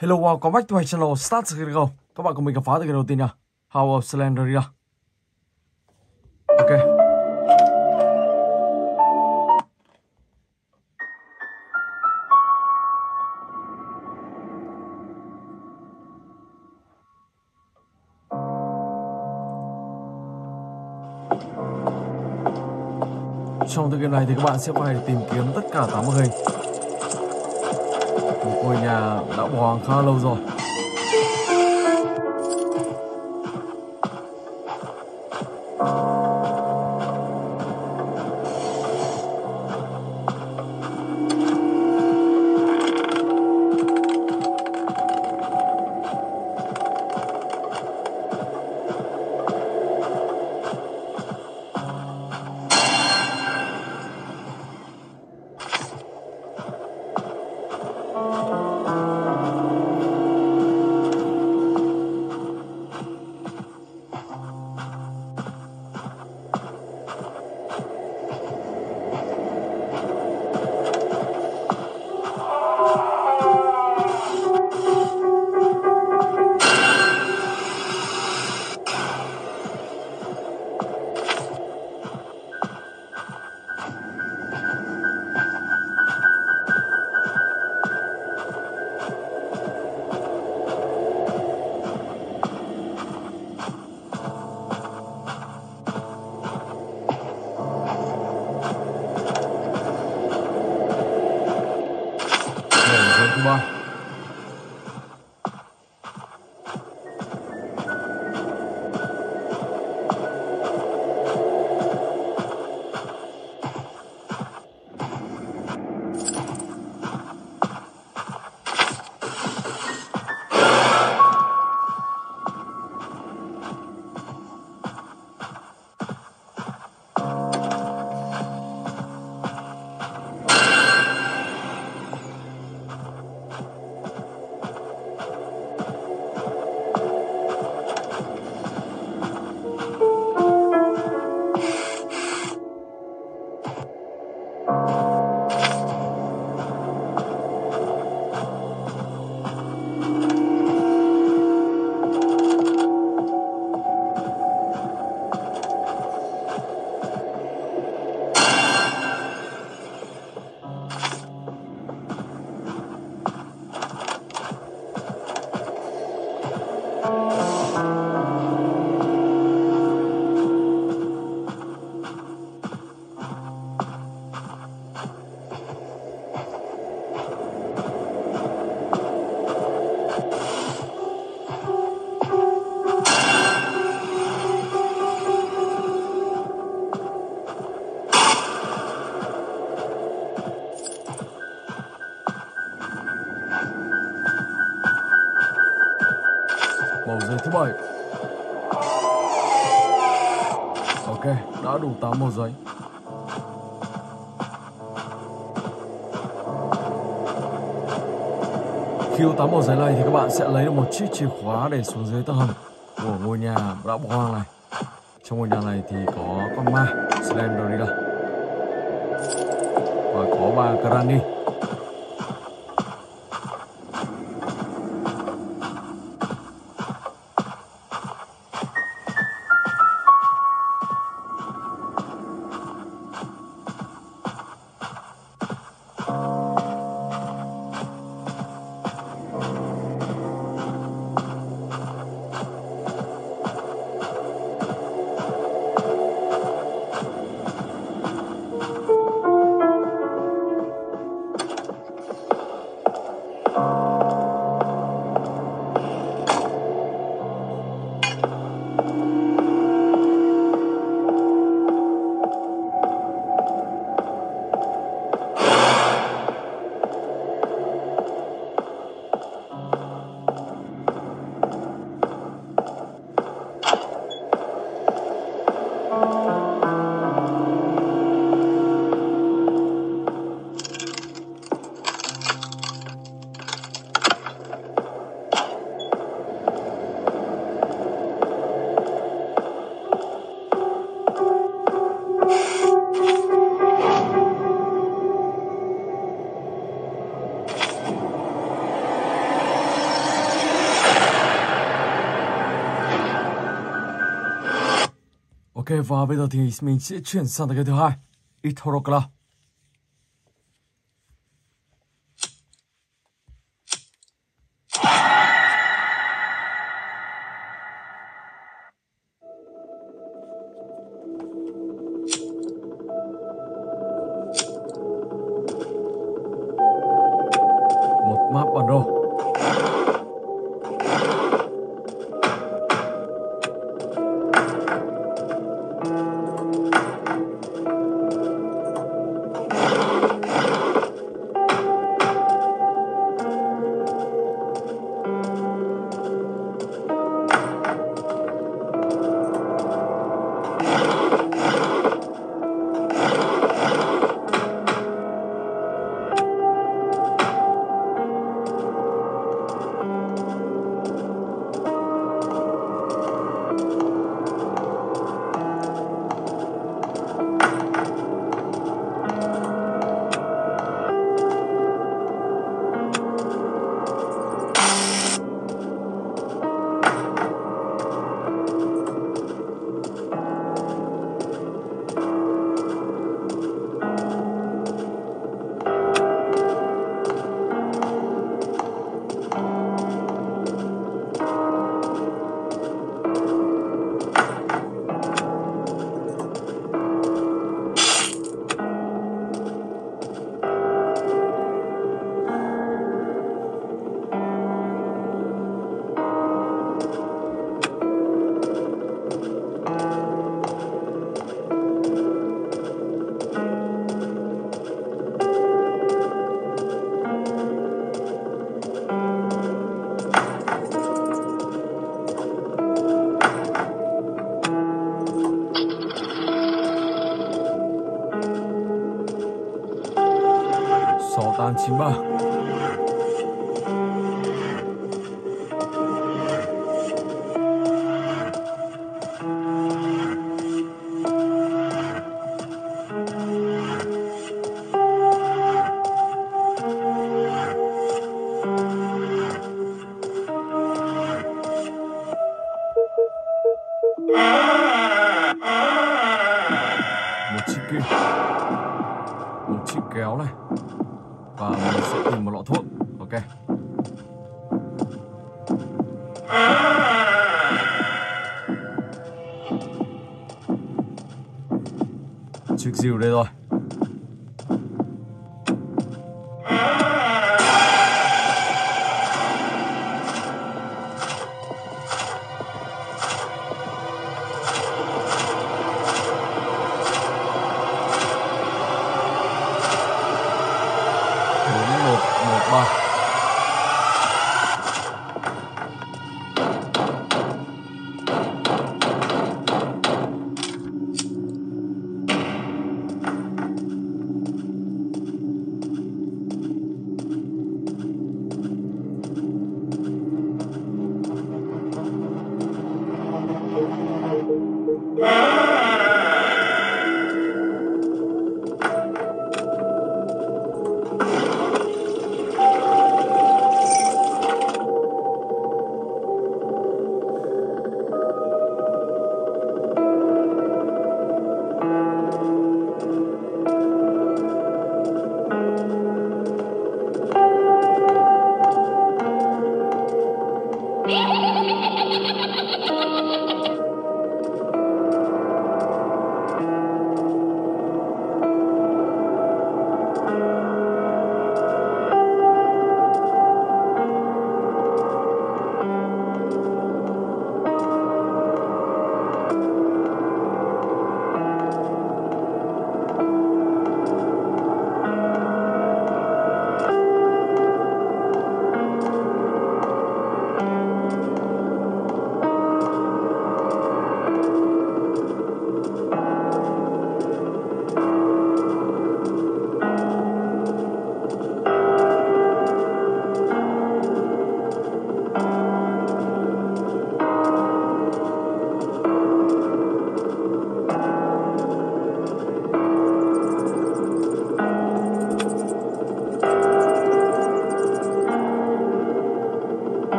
Hello, welcome back to my channel Start Go. Các bạn cùng mình khám phá từ cái đầu tiên nha. How of Slenderia. Ok. Trong tựa game này thì các bạn sẽ phải tìm kiếm tất cả 8 bức hình một ngôi nhà đã bỏ hoang khá lâu rồi. Khi có 8 màu giấy này thì các bạn sẽ lấy được một chiếc chìa khóa để xuống dưới tầng hầm của ngôi nhà đã bỏ hoang này. Trong ngôi nhà này thì có con ma. Slenderina Và có bà Granny. Và bây giờ thì mình sẽ chuyển sang cái thứ hai, 行吧。Club. dìu đây rồi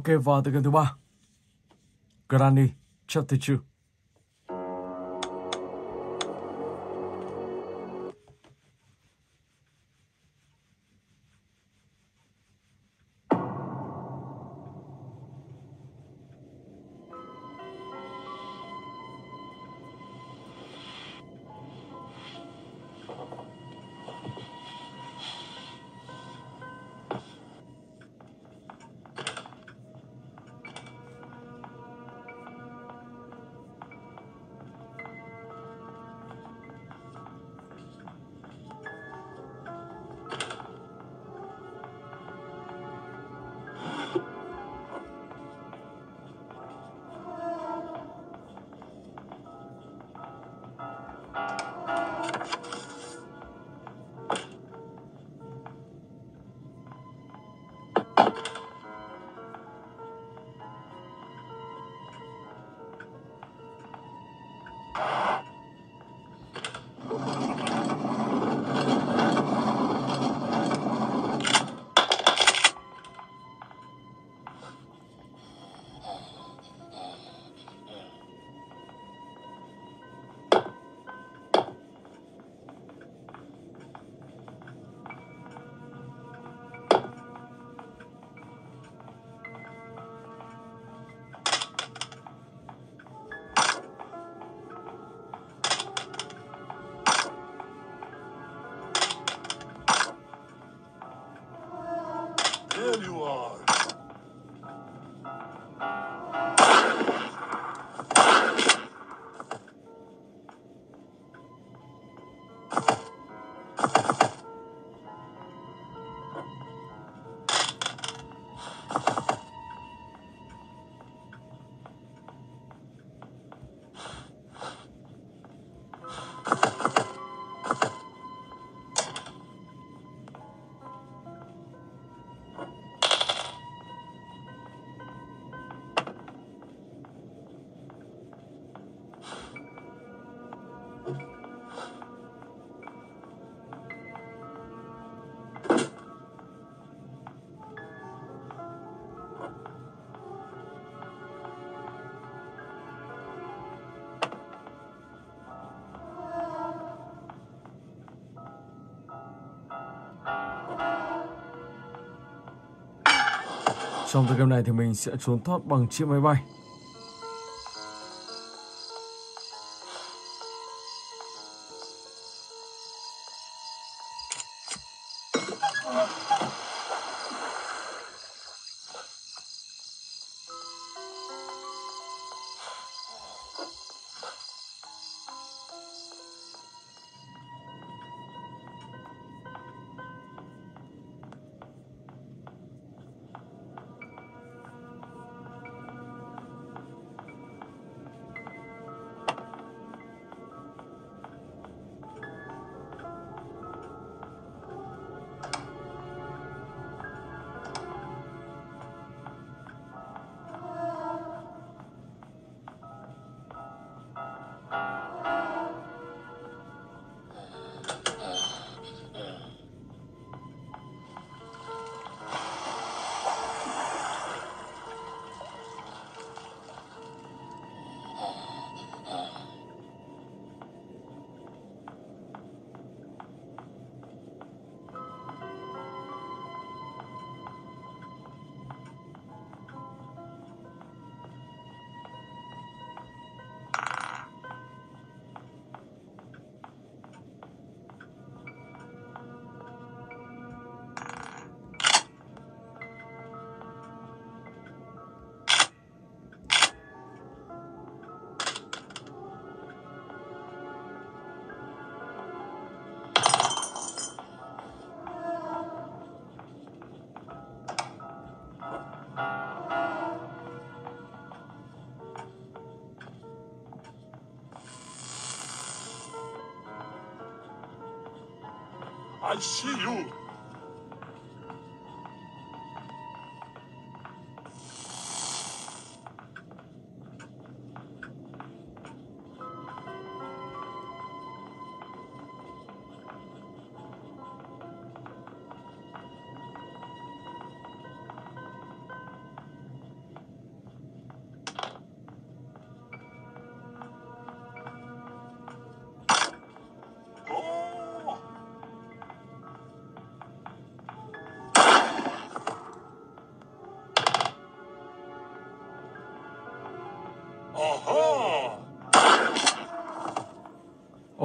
Ok và từ game thứ ba. Granny Chapter 2. Oh. Trong tựa game này thì mình sẽ trốn thoát bằng chiếc máy bay. I see you.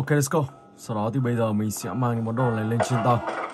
Ok, let's go. Sau đó thì bây giờ mình sẽ mang những món đồ này lên trên tàu.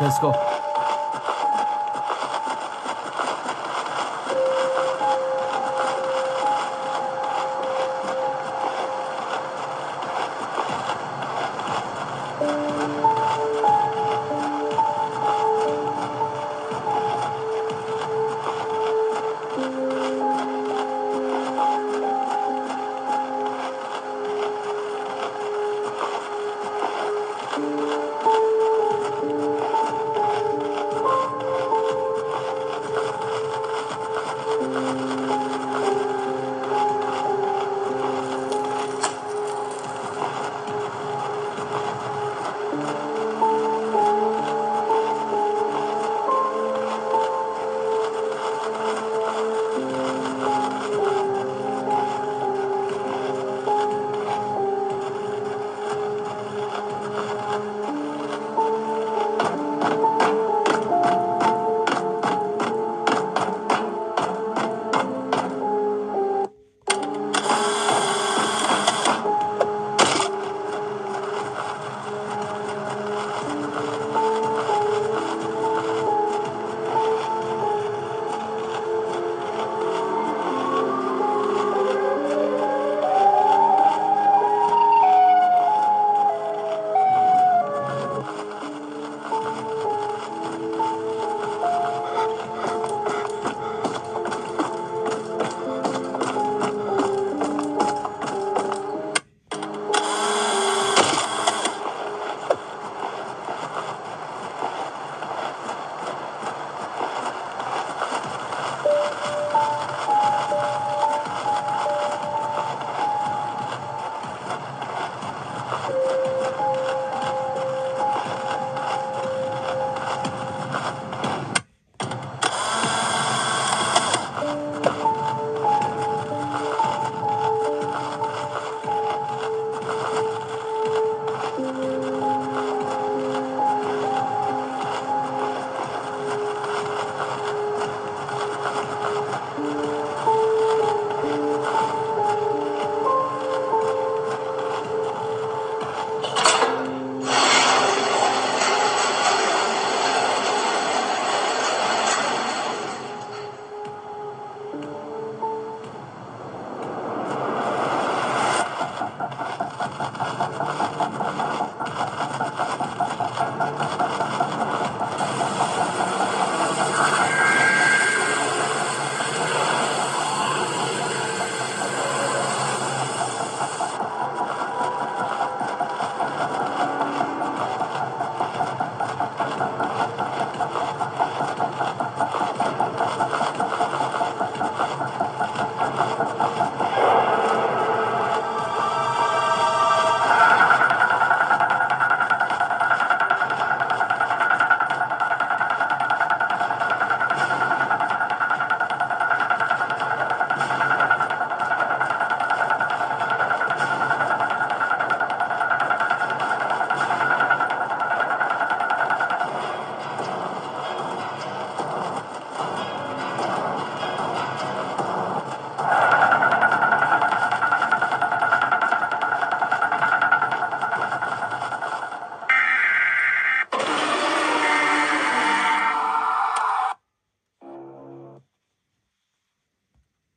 Let's go.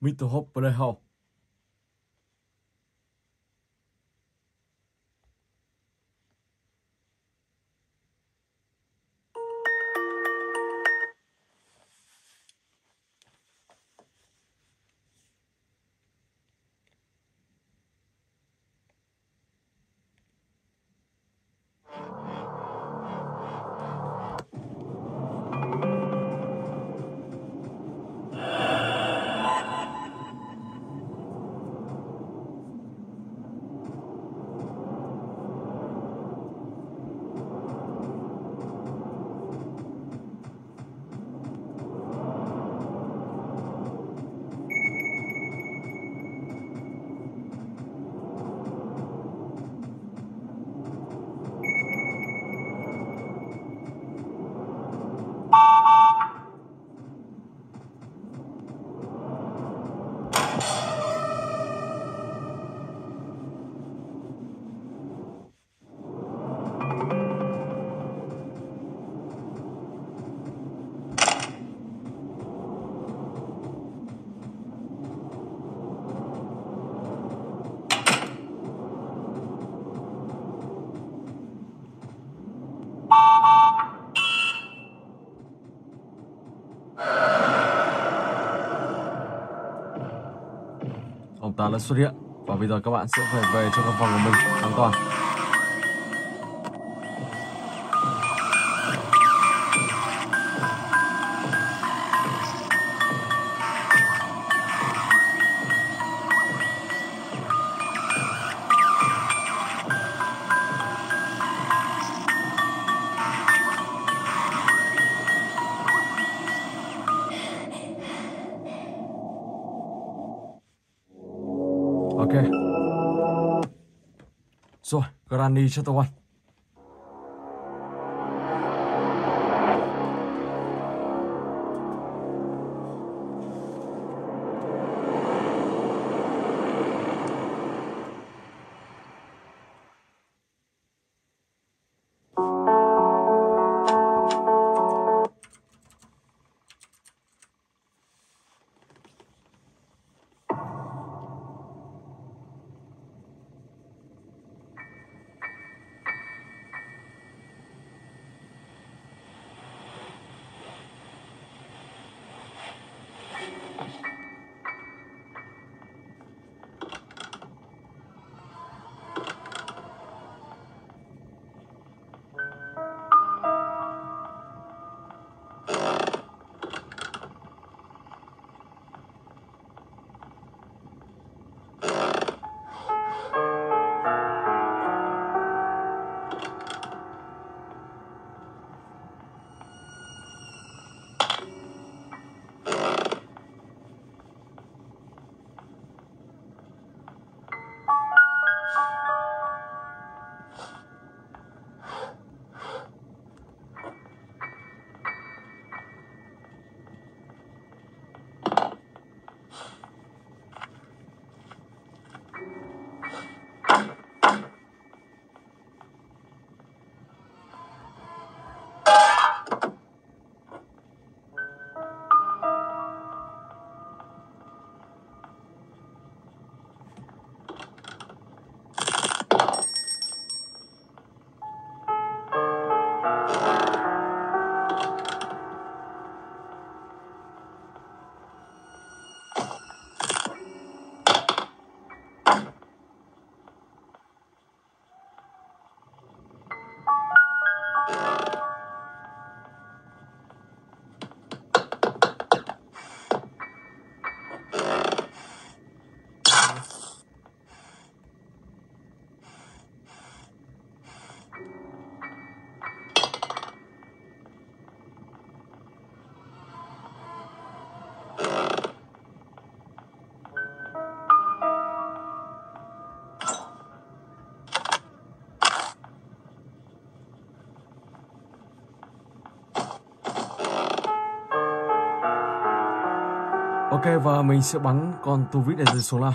Mr. Hopper the Hell. Ta đã xuất hiện và bây giờ các bạn sẽ phải về cho căn phòng của mình an toàn. Rồi, cho tôi. Ok và mình sẽ bắn con tu vít này rơi xuống nào.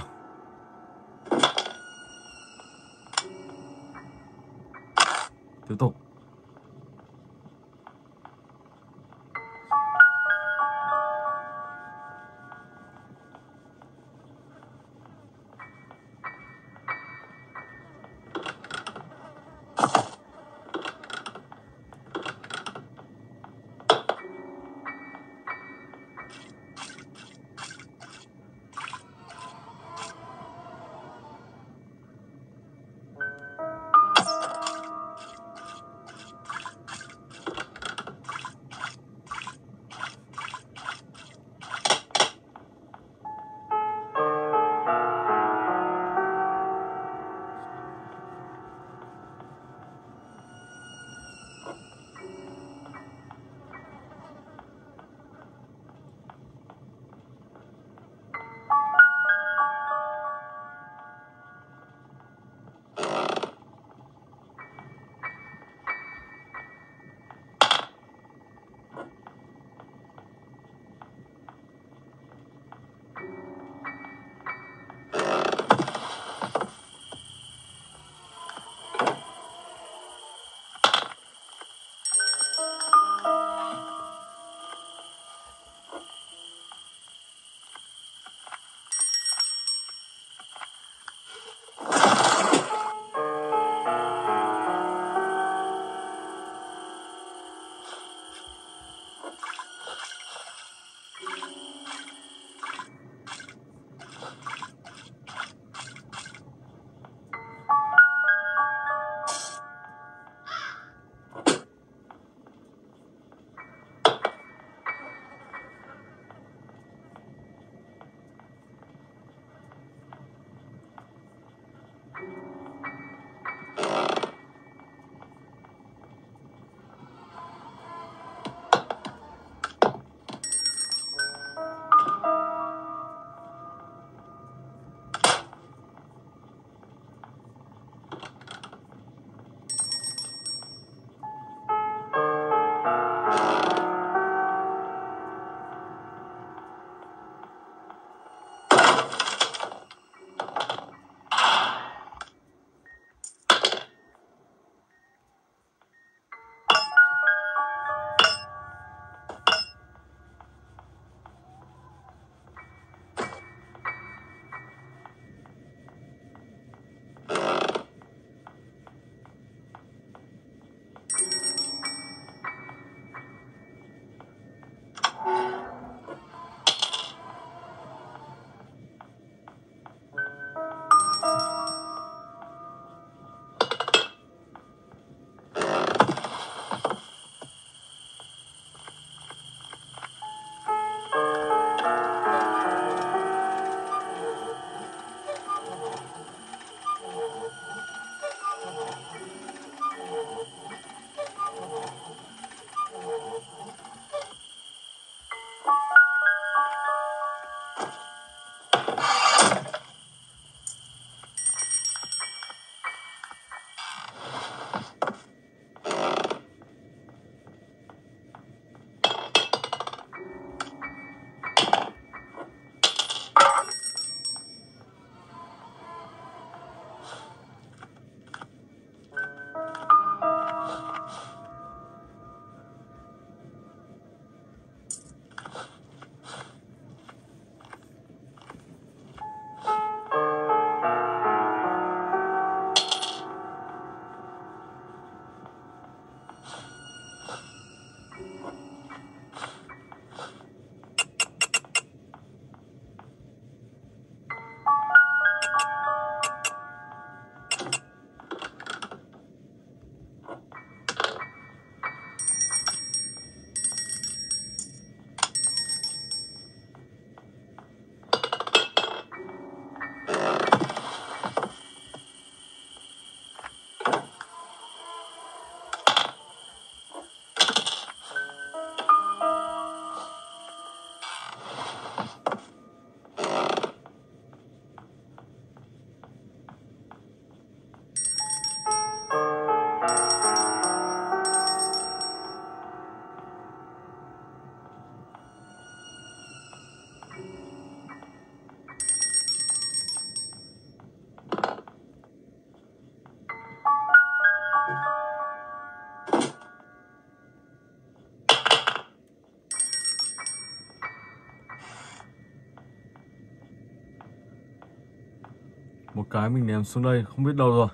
Cái mình ném xuống đây, không biết đâu rồi.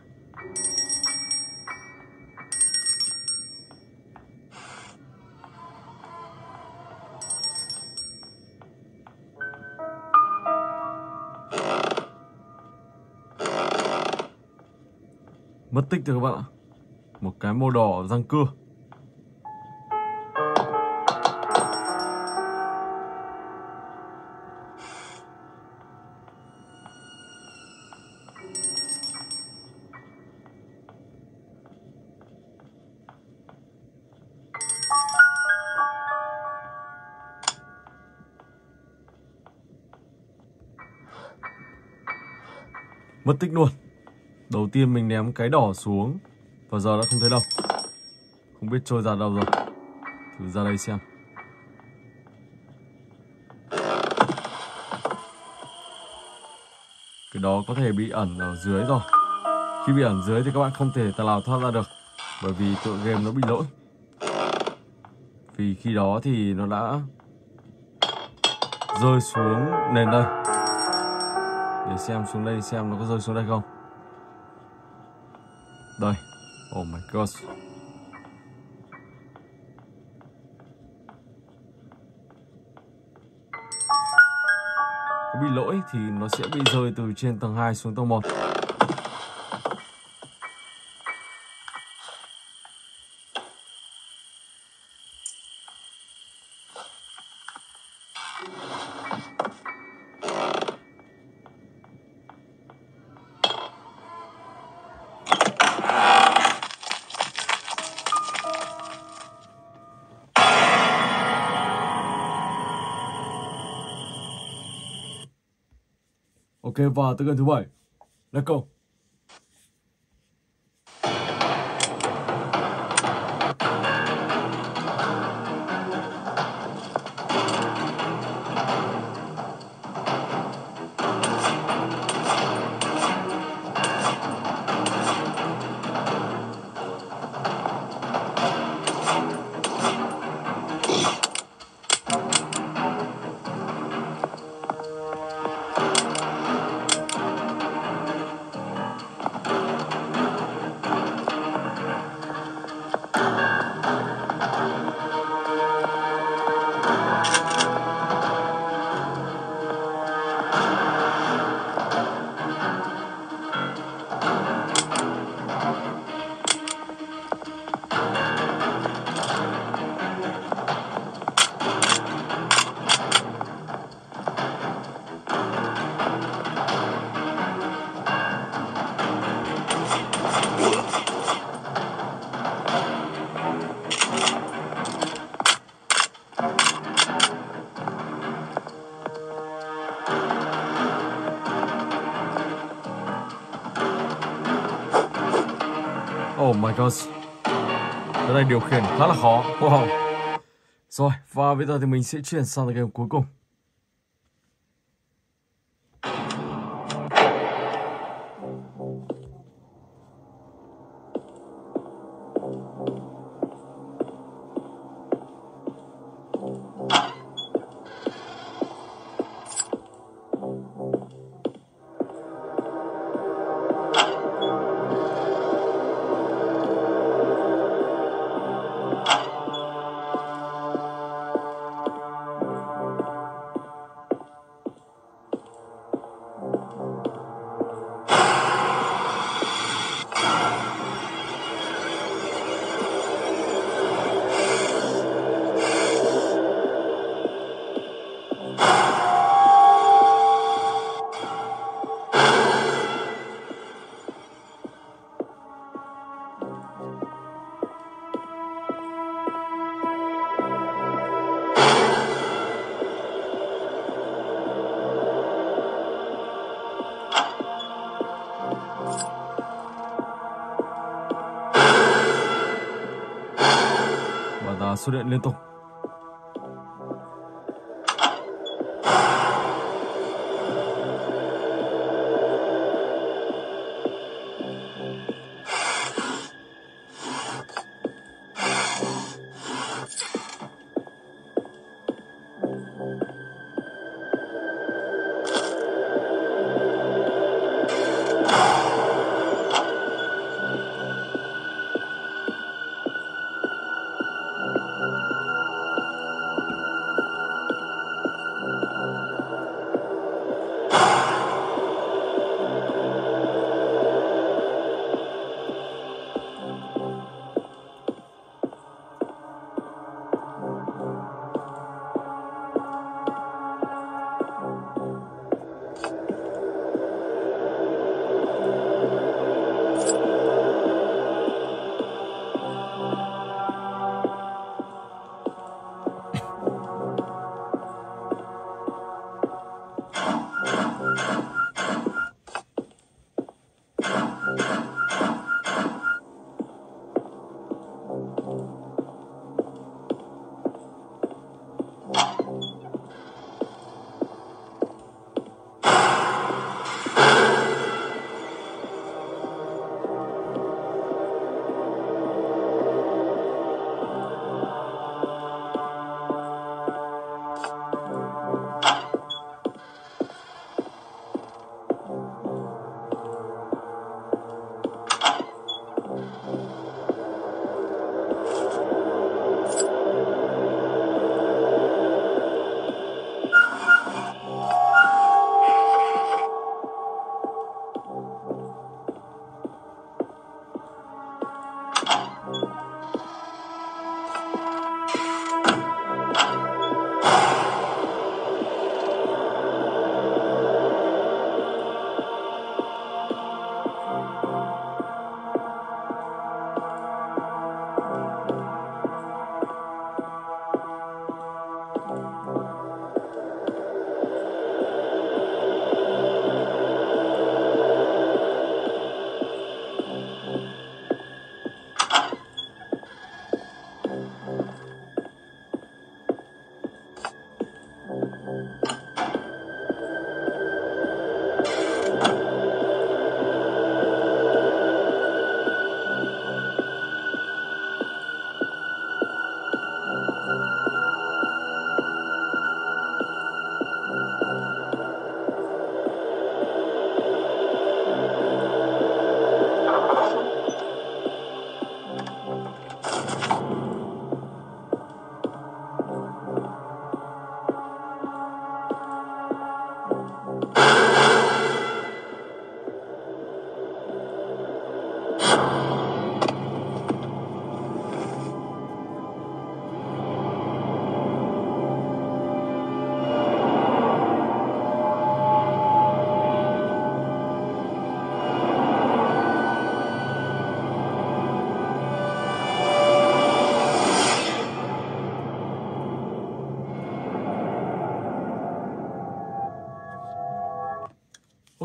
Mất tích rồi các bạn ạ. Một cái màu đỏ răng cưa. Mất tích luôn. Đầu tiên mình ném cái đỏ xuống, Và giờ đã không thấy đâu. Không biết trôi ra đâu rồi. Thử ra đây xem. Cái đó có thể bị ẩn ở dưới rồi. Khi bị ẩn dưới thì các bạn không thể tài nào thoát ra được, Bởi vì tựa game nó bị lỗi. Vì khi đó thì nó đã Rơi xuống nền đây. Để xem xuống đây xem nó có rơi xuống đây không đây. Oh my god. Có bị lỗi thì nó sẽ bị rơi từ trên tầng 2 xuống tầng 1. Ok và tới gần thứ bảy. Let's go. My god. Cái này điều khiển khá là khó. Wow. Rồi, và bây giờ thì mình sẽ chuyển sang game cuối cùng. Xuất hiện liên tục